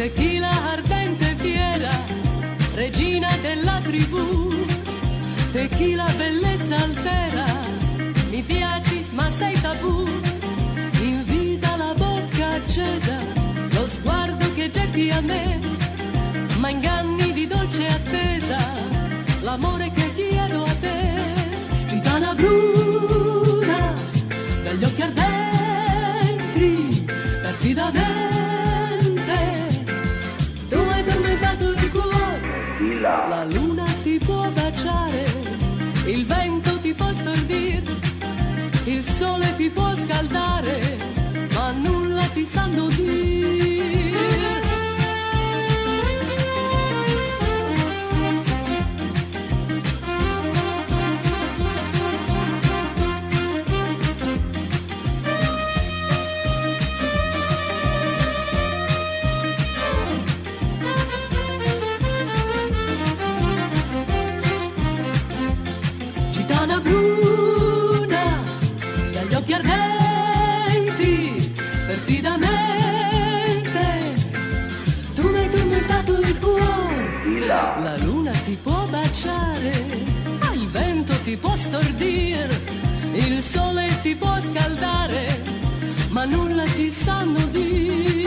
tequila ardente fiera, regina della tribù, tequila bellezza altera, mi piaci ma sei tabù, invita la bocca accesa, lo sguardo che getti a me, ma inganni di dolce attesa, l'amore che chiedo a te, gitana bruna, dagli occhi ardenti, perfidamente, nulla ti sanno dire. gitana bruna, cuore, la luna ti può baciare, il vento ti può stordir, il sole ti può scaldare, ma nulla ti sanno dire.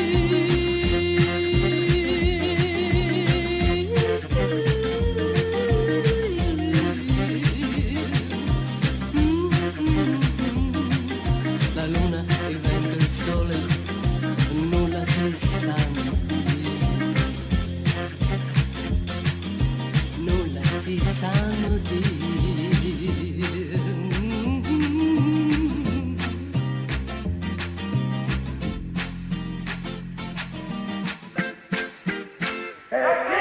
Hey.